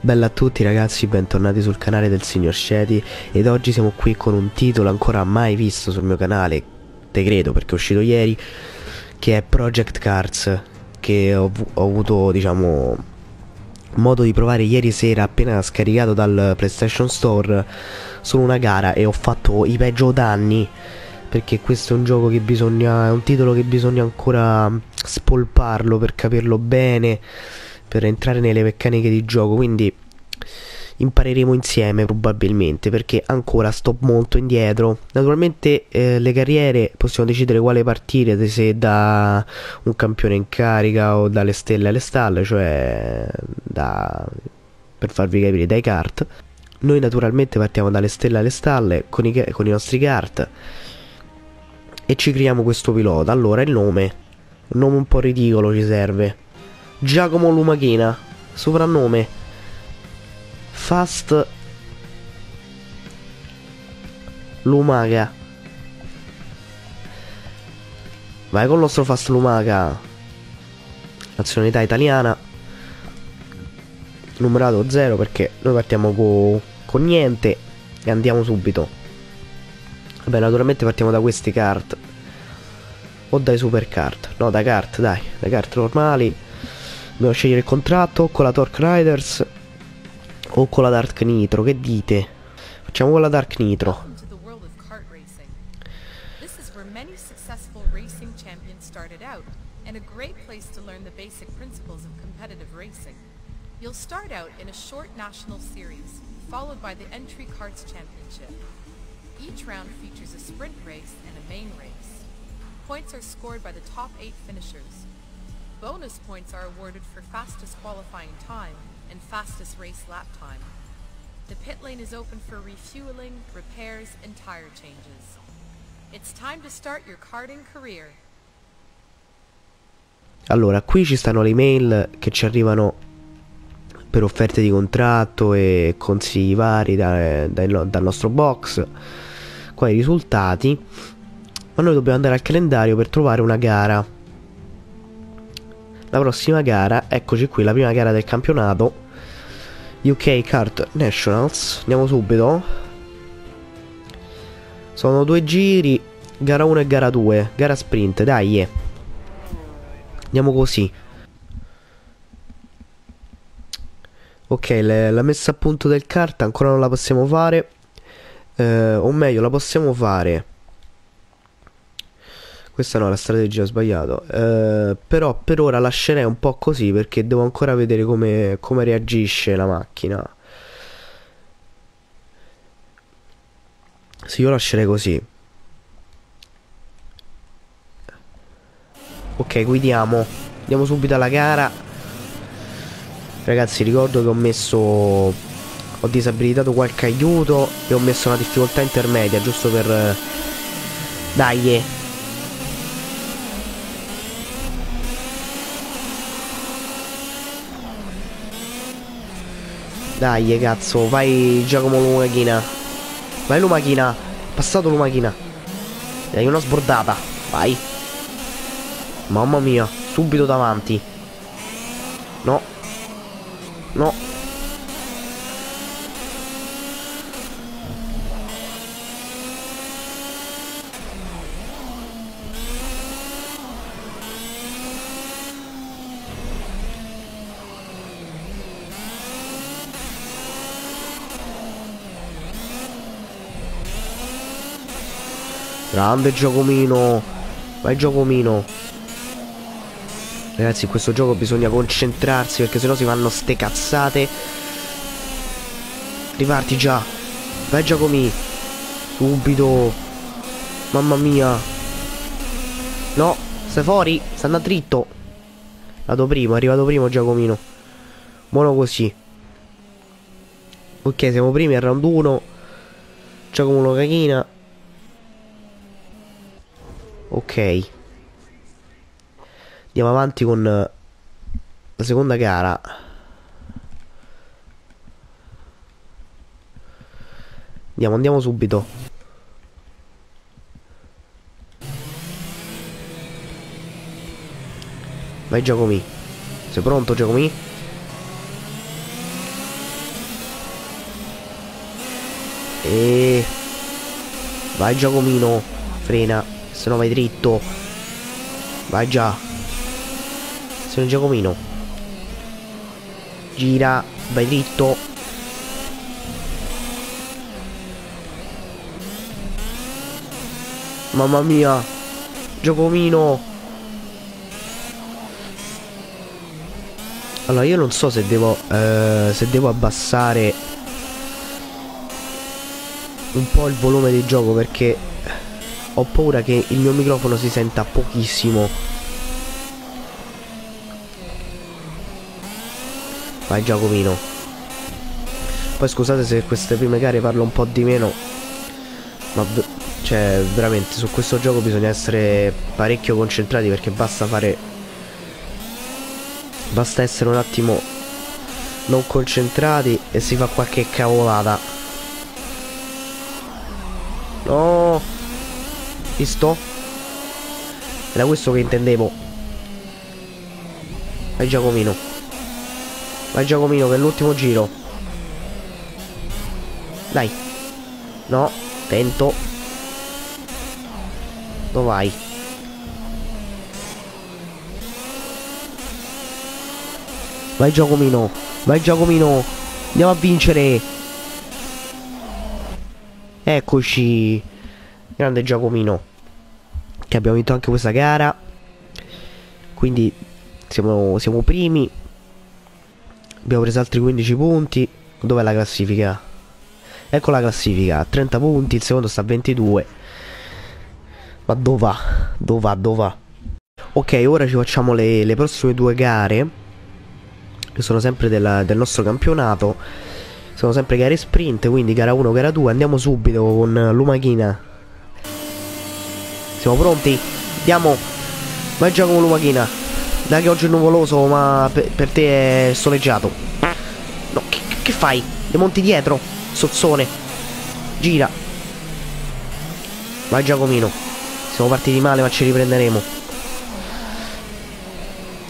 Bella a tutti ragazzi, bentornati sul canale del signor Shady ed oggi siamo qui con un titolo ancora mai visto sul mio canale, te credo perché è uscito ieri, che è Project Cars, che ho, ho avuto diciamo modo di provare ieri sera appena scaricato dal PlayStation Store su una gara e ho fatto i peggio danni perché questo è un gioco che bisogna, è un titolo che bisogna ancora spolparlo per capirlo bene per entrare nelle meccaniche di gioco, quindi impareremo insieme probabilmente perché ancora sto molto indietro. Naturalmente eh, le carriere possiamo decidere quale partire, se da un campione in carica o dalle stelle alle stalle, cioè da per farvi capire dai kart. Noi naturalmente partiamo dalle stelle alle stalle con i, con i nostri kart e ci creiamo questo pilota. Allora il nome, un nome un po' ridicolo ci serve. Giacomo Lumachina. Soprannome. Fast Lumaga. Vai con il nostro Fast Lumaga. Nazionalità italiana. Numerato 0 perché noi partiamo co con niente e andiamo subito. Vabbè, naturalmente partiamo da questi kart. O dai super kart. No, dai kart, dai. Dai kart normali. Dobbiamo scegliere il contratto con la Torque Riders o con la Dark Nitro, che dite? Facciamo con la Dark Nitro. and a great place to learn the basic principles of competitive racing. You'll start out in a short national series, followed by the Entry Karts Championship. Each round features a sprint race and a main race. Points are scored by the top eight finishers, Bonus points are awarded for fastest qualifying time and fastest race lap time. The pit lane is open for refueling, repairs, and tire changes. It's time to start your karting career. Allora, qui ci stanno le email che ci arrivano per offerte di contratto e consigli vari da, da, dal nostro box. Qua i risultati. Ma noi dobbiamo andare al calendario per trovare una gara la prossima gara, eccoci qui, la prima gara del campionato. UK Kart Nationals. Andiamo subito. Sono due giri, gara 1 e gara 2. Gara sprint, dai. Eh. Andiamo così. Ok, le, la messa a punto del kart ancora non la possiamo fare. Eh, o meglio, la possiamo fare questa no, la strategia ho sbagliato. Eh, però per ora lascerei un po' così perché devo ancora vedere come, come reagisce la macchina. Sì, io lascerei così. Ok, guidiamo. Andiamo subito alla gara. Ragazzi, ricordo che ho messo... Ho disabilitato qualche aiuto e ho messo una difficoltà intermedia, giusto per... Dai, Dai cazzo, vai Giacomo Lumachina Vai Lumachina Passato Lumachina Dai una sbordata. Vai. Mamma mia Subito davanti. No. No Grande Giacomino. Vai Giacomino. Ragazzi, in questo gioco bisogna concentrarsi perché sennò si fanno ste cazzate. Riparti già. Vai Giacomi. Subito. Mamma mia. No, stai fuori. Sta andando dritto. Vado primo, è arrivato primo Giacomino. Buono così. Ok, siamo primi al round 1. Giacomo Locachina. Ok. Andiamo avanti con la seconda gara. Andiamo, andiamo subito. Vai Giacomi. Sei pronto Giacomi? E... Vai Giacomino. Frena. Se no vai dritto. Vai già. Se no Giacomino. Gira. Vai dritto. Mamma mia. Giacomino. Allora io non so se devo eh, Se devo abbassare Un po' il volume di gioco perché Ho paura che il mio microfono si senta pochissimo Vai Giacomino Poi scusate se queste prime gare parlo un po' di meno Ma cioè veramente su questo gioco bisogna essere parecchio concentrati perché basta fare Basta essere un attimo non concentrati e si fa qualche cavolata. No! Visto? Era questo che intendevo. Vai Giacomino. Vai Giacomino che è l'ultimo giro. Dai. No, tento. Dove vai? Vai Giacomino. Vai Giacomino. Andiamo a vincere. Eccoci. Grande Giacomino. Che abbiamo vinto anche questa gara. Quindi siamo, siamo primi. Abbiamo preso altri 15 punti. Dov'è la classifica? Ecco la classifica. 30 punti. Il secondo sta a 22. Ma dove va? Dove va? Dove va? Ok, ora ci facciamo le, le prossime due gare che sono sempre della, del nostro campionato. Sono sempre gare sprint, quindi gara 1, gara 2. Andiamo subito con Lumachina. Siamo pronti? Andiamo. Vai già con Lumachina. Dai che oggi è nuvoloso, ma per, per te è soleggiato. No, che, che fai? Le monti dietro? Sozzone. Gira. Vai Giacomino. Siamo partiti male, ma ci riprenderemo.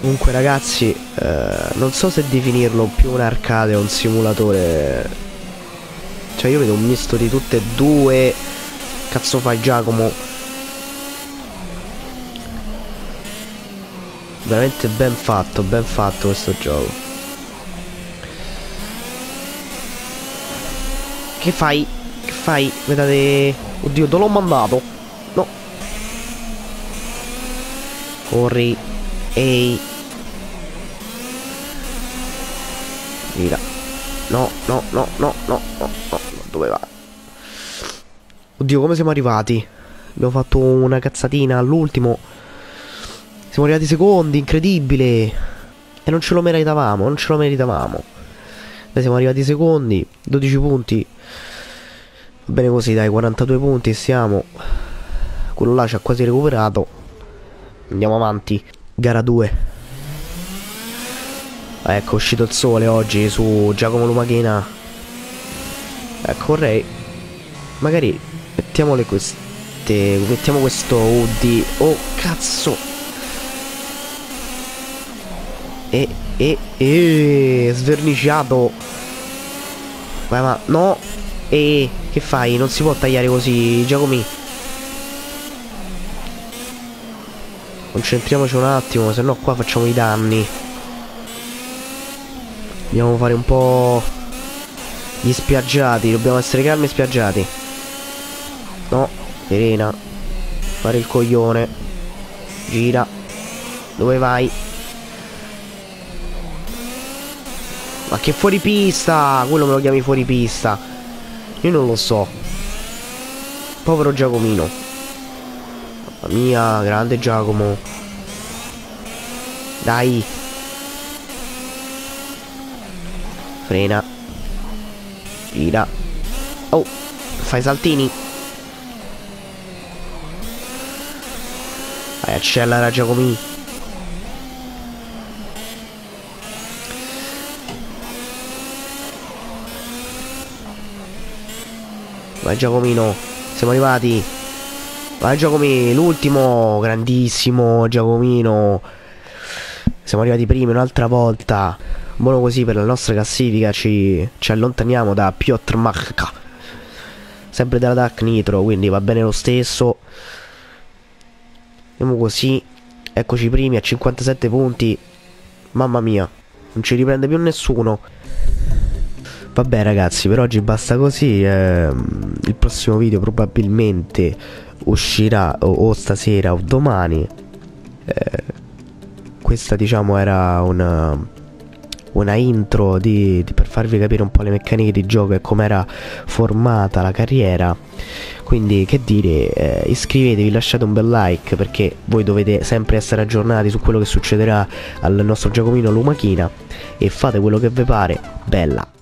Comunque ragazzi, eh, non so se definirlo più un arcade o un simulatore. Cioè io vedo un misto di tutte e due. Cazzo fai Giacomo? Veramente ben fatto, ben fatto questo gioco. Che fai? Che fai? Vedete... Oddio, te l'ho mandato. No. Corri. Ehi. Mira. No, no, no, no, no, no, no, dove va? Oddio, come siamo arrivati? Abbiamo fatto una cazzatina all'ultimo. Siamo arrivati secondi, incredibile. E non ce lo meritavamo, non ce lo meritavamo. Noi siamo arrivati secondi, 12 punti. Va bene così, dai, 42 punti siamo. Quello là ci ha quasi recuperato. Andiamo avanti. Gara 2. Ecco, è uscito il sole oggi su Giacomo Lumachina. Ecco, vorrei... Magari mettiamole queste... Mettiamo questo UD. Oh, cazzo! E... E... E... Sverniciato! Vai, ma... No! E... Che fai? Non si può tagliare così, Giacomi. Concentriamoci un attimo, se no qua facciamo i danni. Dobbiamo fare un po' gli spiaggiati. Dobbiamo essere calmi e spiaggiati. No, serena. Fare il coglione. Gira. Dove vai? Ma che fuori pista! Quello me lo chiami fuori pista. Io non lo so. Povero Giacomino. Mamma mia, grande Giacomo. Dai. Frena. Gira. Oh, fai saltini. Vai, accelera Giacomi. Vai Giacomino. Siamo arrivati. Vai Giacomi, l'ultimo. Grandissimo Giacomino. Siamo arrivati prima un'altra volta. Buono così per la nostra classifica ci, ci allontaniamo da Piotr Machka. sempre della DAC Nitro, quindi va bene lo stesso. Andiamo così, eccoci primi a 57 punti. Mamma mia, non ci riprende più nessuno. Vabbè ragazzi, per oggi basta così. Eh, il prossimo video probabilmente uscirà o, o stasera o domani. Eh, questa diciamo era una, una intro di, di, per farvi capire un po' le meccaniche di gioco e come era formata la carriera. Quindi che dire, eh, iscrivetevi, lasciate un bel like perché voi dovete sempre essere aggiornati su quello che succederà al nostro Giacomino Lumachina e fate quello che vi pare. Bella!